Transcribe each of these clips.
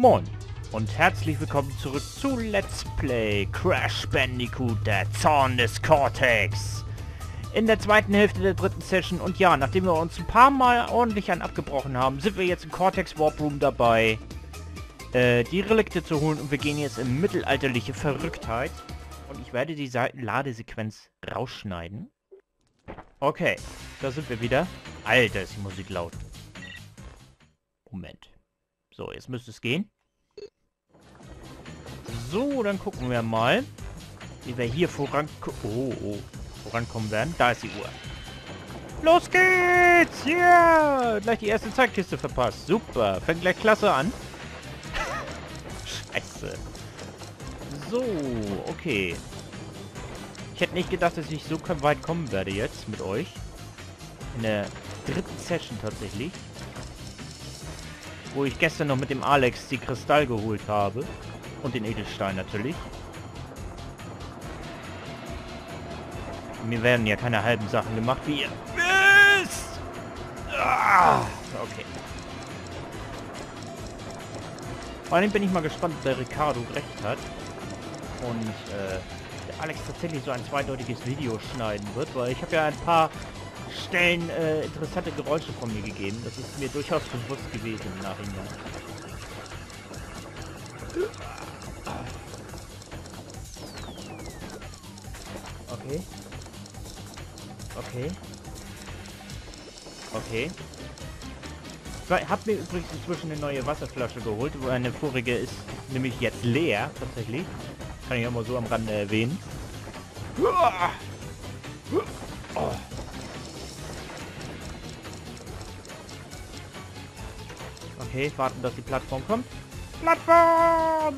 Moin und herzlich willkommen zurück zu Let's Play Crash Bandicoot, der Zorn des Cortex. In der zweiten Hälfte der dritten Session und ja, nachdem wir uns ein paar Mal ordentlich an abgebrochen haben, sind wir jetzt im Cortex Warp Room dabei, äh, die Relikte zu holen und wir gehen jetzt in mittelalterliche Verrücktheit. Und ich werde die Seitenladesequenz rausschneiden. Okay, da sind wir wieder. Alter, ist die Musik laut. Moment. So, jetzt müsste es gehen. So, dann gucken wir mal, wie wir hier voran... Oh, oh, vorankommen werden. Da ist die Uhr. Los geht's! Ja! Yeah! Gleich die erste Zeitkiste verpasst. Super. Fängt gleich klasse an. Scheiße. So, okay. Ich hätte nicht gedacht, dass ich so weit kommen werde jetzt mit euch. In der dritten Session tatsächlich. Wo ich gestern noch mit dem Alex die Kristall geholt habe. Und den Edelstein natürlich. Mir werden ja keine halben Sachen gemacht, wie ihr wisst. Ah, okay. Vor allem bin ich mal gespannt, ob der Ricardo recht hat. Und äh, Alex tatsächlich so ein zweideutiges Video schneiden wird, weil ich habe ja ein paar Stellen äh, interessante Geräusche von mir gegeben. Das ist mir durchaus bewusst gewesen im Nachhinein. Okay. Okay. Okay. Ich habe mir übrigens inzwischen eine neue Wasserflasche geholt. Meine vorige ist nämlich jetzt leer, tatsächlich. Kann ich ja mal so am Rande erwähnen. Oh. Okay, warten, dass die Plattform kommt. Plattform!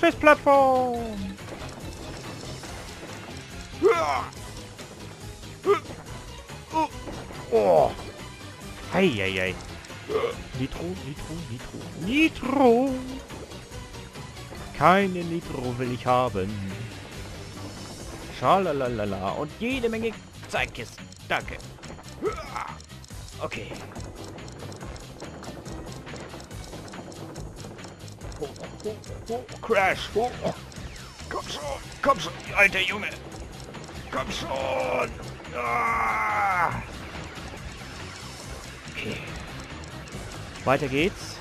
Tschüss, Plattform! Oh! Heieiei. Nitro, Nitro, Nitro, Nitro! Keine Nitro will ich haben. Schalalala. Und jede Menge Zeitkisten. Danke. Okay. Oh, oh, oh, Crash. Oh. Komm schon, komm schon, alter Junge. Komm schon. Ah. Okay. Weiter geht's.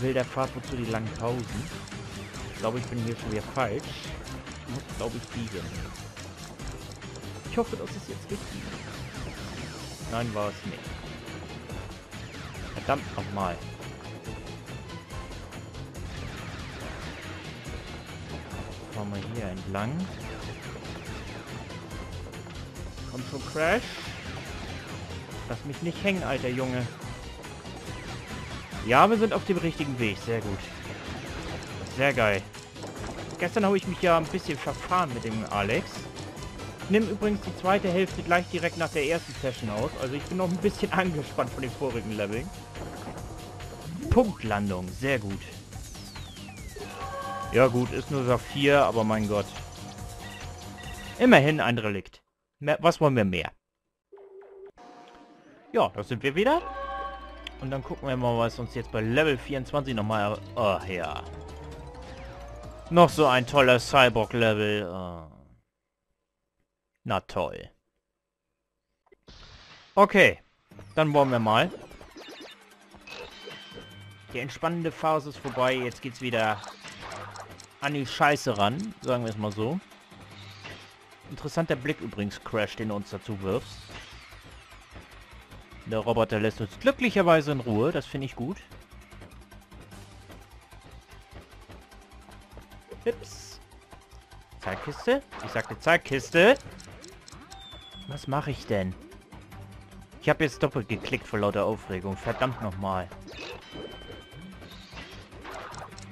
Will der Fahrt wozu die langen Pausen. Ich glaube, ich bin hier schon wieder falsch. Ich muss, glaube ich, biegen. Ich hoffe, das ist jetzt richtig. Nein, war es nicht. Verdammt nochmal. Fahren wir hier entlang. Komm schon, Crash. Lass mich nicht hängen, alter Junge. Ja, wir sind auf dem richtigen Weg. Sehr gut. Sehr geil. Gestern habe ich mich ja ein bisschen verfahren mit dem Alex. Ich nehme übrigens die zweite Hälfte gleich direkt nach der ersten Session aus. Also ich bin noch ein bisschen angespannt von dem vorigen Leveln. Punktlandung, sehr gut. Ja gut, ist nur Saphir, aber mein Gott. Immerhin ein Relikt. Was wollen wir mehr? Ja, da sind wir wieder. Und dann gucken wir mal, was uns jetzt bei Level 24 nochmal... Oh, ja. Noch so ein toller Cyborg-Level. Oh. Na toll. Okay. Dann wollen wir mal. Die entspannende Phase ist vorbei. Jetzt geht's wieder an die Scheiße ran. Sagen wir es mal so. Interessanter Blick übrigens, Crash, den du uns dazu wirfst. Der Roboter lässt uns glücklicherweise in Ruhe. Das finde ich gut. Hips. Zeitkiste? Ich sagte Zeitkiste. Was mache ich denn? Ich habe jetzt doppelt geklickt vor lauter Aufregung. Verdammt nochmal.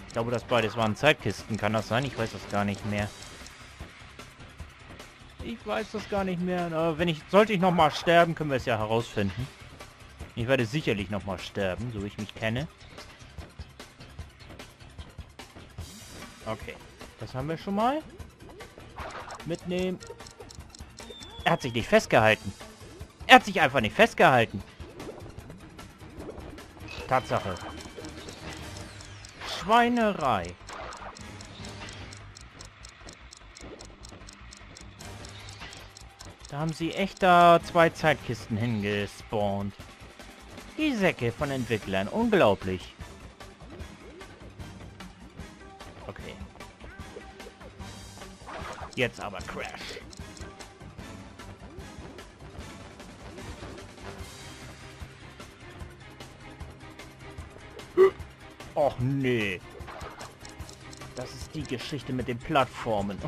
Ich glaube, das beides waren Zeitkisten. Kann das sein? Ich weiß das gar nicht mehr. Ich weiß das gar nicht mehr. Aber wenn ich... Sollte ich nochmal sterben, können wir es ja herausfinden. Ich werde sicherlich nochmal sterben, so ich mich kenne. Okay. Das haben wir schon mal. Mitnehmen. Er hat sich nicht festgehalten. Er hat sich einfach nicht festgehalten. Tatsache. Schweinerei. Da haben sie echt da zwei Zeitkisten hingespawnt. Die Säcke von Entwicklern. Unglaublich. Okay. Jetzt aber Crash. Och nee. Das ist die Geschichte mit den Plattformen.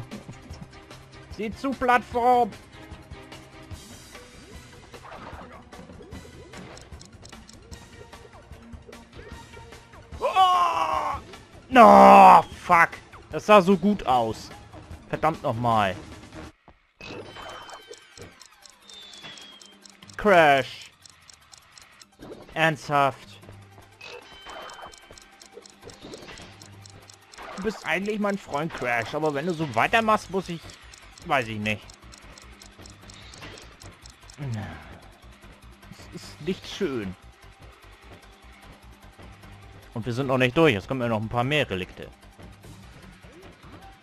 Sieh zu, Plattform! Oh! No, fuck. Das sah so gut aus. Verdammt nochmal. Crash. Ernsthaft. Du bist eigentlich mein Freund Crash, aber wenn du so weitermachst, muss ich... Weiß ich nicht. Es ist nicht schön. Und wir sind noch nicht durch. Es kommen ja noch ein paar mehr Relikte.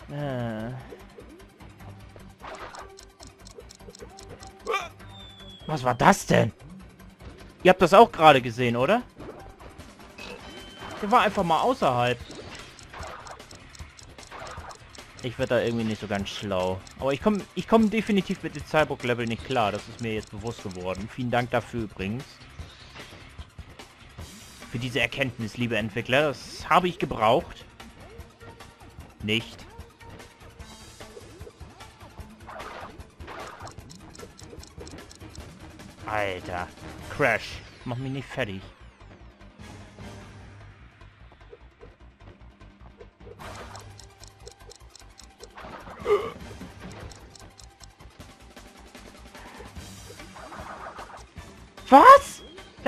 Äh. Was war das denn? Ihr habt das auch gerade gesehen, oder? Der war einfach mal außerhalb. Ich werde da irgendwie nicht so ganz schlau. Aber ich komme ich komm definitiv mit dem Cyborg-Level nicht klar. Das ist mir jetzt bewusst geworden. Vielen Dank dafür übrigens. Für diese Erkenntnis, liebe Entwickler. Das habe ich gebraucht. Nicht. Alter. Crash. Mach mich nicht fertig.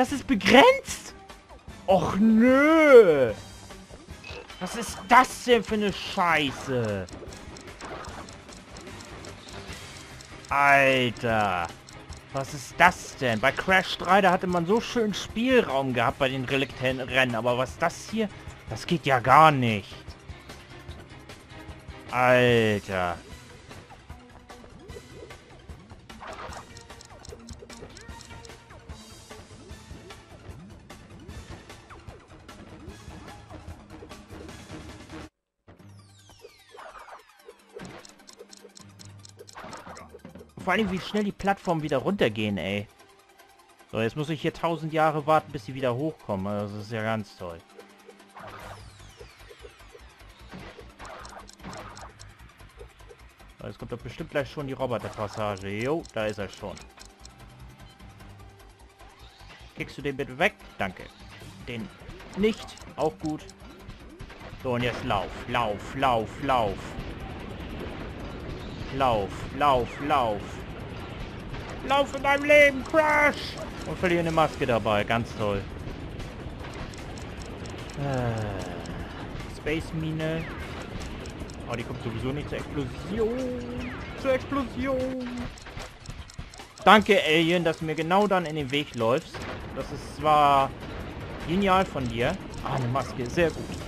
Das ist begrenzt? Och nö. Was ist das denn für eine Scheiße? Alter. Was ist das denn? Bei Crash 3, da hatte man so schön Spielraum gehabt bei den Relikten-Rennen. Aber was das hier? Das geht ja gar nicht. Alter. Vor allem, wie schnell die Plattformen wieder runtergehen, ey. So, jetzt muss ich hier tausend Jahre warten, bis sie wieder hochkommen. Also, das ist ja ganz toll. Jetzt kommt doch bestimmt gleich schon die Roboterpassage. Jo, da ist er schon. Kickst du den bitte weg? Danke. Den nicht. Auch gut. So, und jetzt lauf, lauf, lauf, lauf. Lauf, lauf, lauf. Lauf in deinem Leben, Crash! Und verliere eine Maske dabei, ganz toll. Äh, Space Mine. Oh, die kommt sowieso nicht zur Explosion. Zur Explosion. Danke, Alien, dass du mir genau dann in den Weg läufst. Das ist zwar genial von dir. Ah, eine Maske, sehr gut.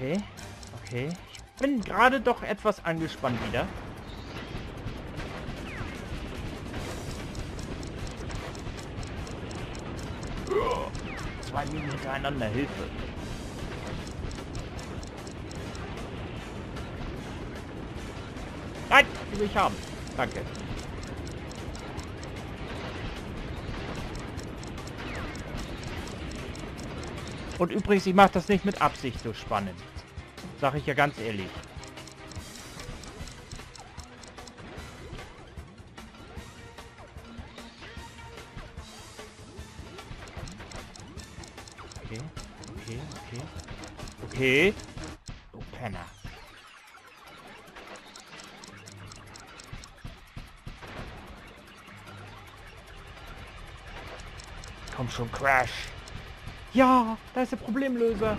Okay, okay. Ich bin gerade doch etwas angespannt wieder. Zwei Minuten hintereinander, Hilfe. Nein, die will ich haben. Danke. Und übrigens, ich mache das nicht mit Absicht so spannend. Sag ich ja ganz ehrlich. Okay, okay, okay. Okay. Du Penner. Komm schon, Crash. Ja, da ist der Problemlöser.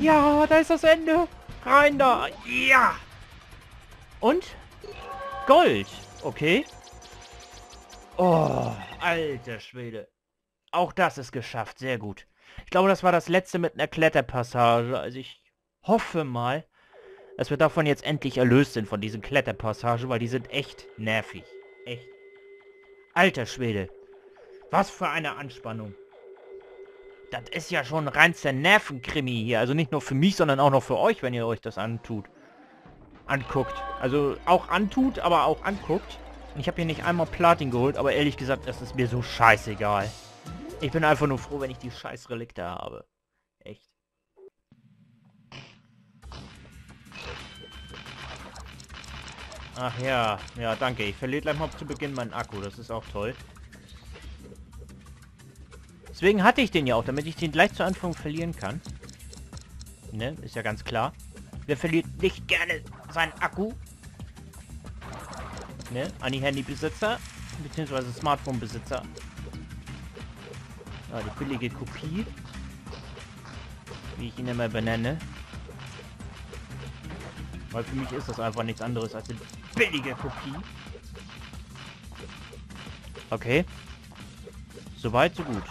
Ja, da ist das Ende. Rein da! Ja! Und? Gold! Okay. Oh, alter Schwede. Auch das ist geschafft. Sehr gut. Ich glaube, das war das letzte mit einer Kletterpassage. Also ich hoffe mal, dass wir davon jetzt endlich erlöst sind von diesen Kletterpassagen, weil die sind echt nervig. Echt. Alter Schwede. Was für eine Anspannung. Das ist ja schon reinster Nervenkrimi hier. Also nicht nur für mich, sondern auch noch für euch, wenn ihr euch das antut. Anguckt. Also auch antut, aber auch anguckt. Ich habe hier nicht einmal Platin geholt, aber ehrlich gesagt, das ist mir so scheißegal. Ich bin einfach nur froh, wenn ich die scheiß Relikte habe. Echt. Ach ja, ja, danke. Ich verliere gleich mal zu Beginn meinen Akku. Das ist auch toll. Deswegen hatte ich den ja auch, damit ich den gleich zu Anfang verlieren kann. Ne, ist ja ganz klar. Wer verliert nicht gerne seinen Akku? Ne, an die Handybesitzer, beziehungsweise Smartphone-Besitzer. Ja, die billige Kopie. Wie ich ihn immer benenne. Weil für mich ist das einfach nichts anderes als eine billige Kopie. Okay. Soweit, so gut.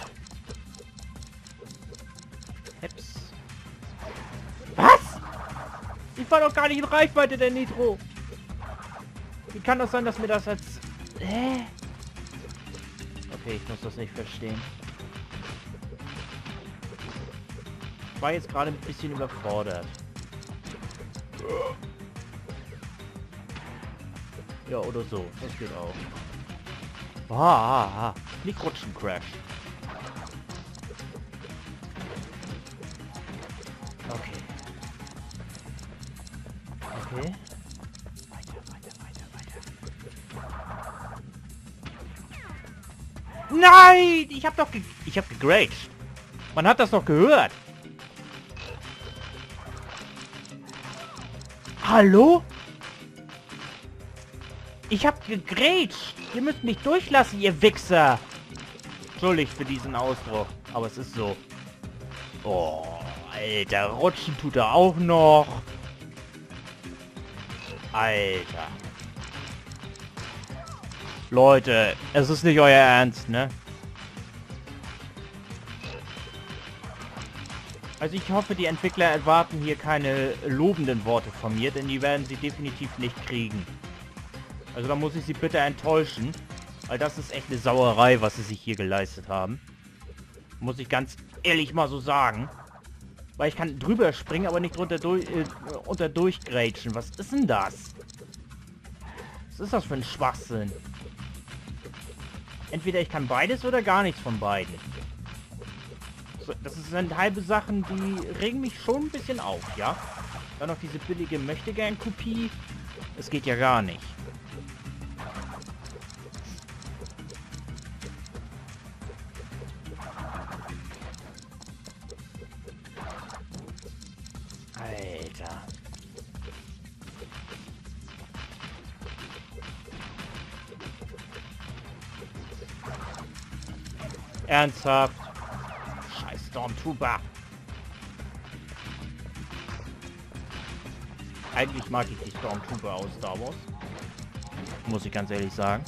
War doch gar nicht in Reichweite der Nitro. Wie kann das sein, dass mir das als... Hä? Okay, ich muss das nicht verstehen. Ich war jetzt gerade ein bisschen überfordert. Ja, oder so. Das geht auch. Ah, ah, ah. Nicht rutschen, Crash. Ich hab doch ge ich hab gegradet. Man hat das doch gehört. Hallo? Ich hab gegrätscht. Ihr müsst mich durchlassen, ihr Wichser. Entschuldigt für diesen Ausdruck, aber es ist so. Oh, Alter, rutschen tut er auch noch. Alter. Leute, es ist nicht euer Ernst, ne? Also ich hoffe, die Entwickler erwarten hier keine lobenden Worte von mir, denn die werden sie definitiv nicht kriegen. Also da muss ich sie bitte enttäuschen. Weil das ist echt eine Sauerei, was sie sich hier geleistet haben. Muss ich ganz ehrlich mal so sagen. Weil ich kann drüber springen, aber nicht drunter durch, äh, unter durchgrätschen. Was ist denn das? Was ist das für ein Schwachsinn? Entweder ich kann beides oder gar nichts von beiden. Das sind halbe Sachen, die regen mich schon ein bisschen auf, ja? Dann noch diese billige Möchtegern-Kopie. Es geht ja gar nicht. Ernsthaft? Stormtrooper. Eigentlich mag ich die Stormtrooper aus Star Wars. Muss ich ganz ehrlich sagen.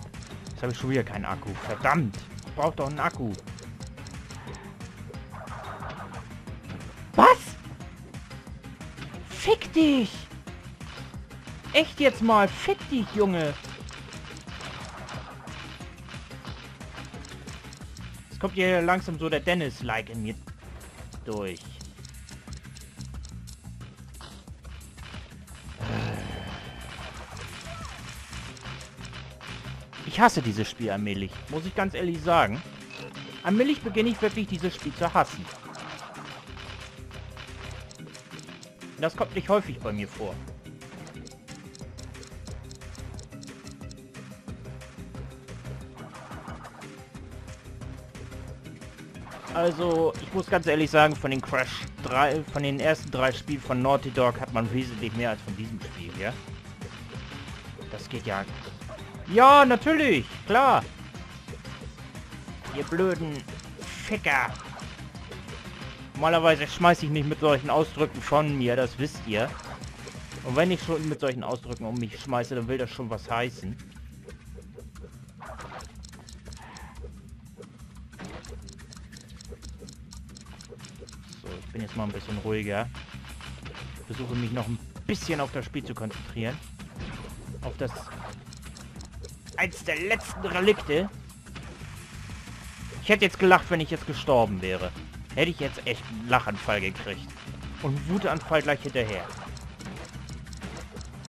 Jetzt habe ich schon wieder keinen Akku. Verdammt! Ich brauche doch einen Akku. Was? Fick dich! Echt jetzt mal, fick dich, Junge! kommt hier langsam so der Dennis-like in mir durch. Ich hasse dieses Spiel allmählich, muss ich ganz ehrlich sagen. Allmählich beginne ich wirklich dieses Spiel zu hassen. Das kommt nicht häufig bei mir vor. Also, ich muss ganz ehrlich sagen, von den Crash 3, von den ersten drei Spielen von Naughty Dog hat man wesentlich mehr als von diesem Spiel, ja? Das geht ja... Ja, natürlich, klar. Ihr blöden Ficker. Normalerweise schmeiße ich mich mit solchen Ausdrücken von mir, das wisst ihr. Und wenn ich schon mit solchen Ausdrücken um mich schmeiße, dann will das schon was heißen. Bin jetzt mal ein bisschen ruhiger. Versuche mich noch ein bisschen auf das Spiel zu konzentrieren. Auf das... Eins der letzten Relikte. Ich hätte jetzt gelacht, wenn ich jetzt gestorben wäre. Hätte ich jetzt echt einen Lachanfall gekriegt. Und einen Wutanfall gleich hinterher.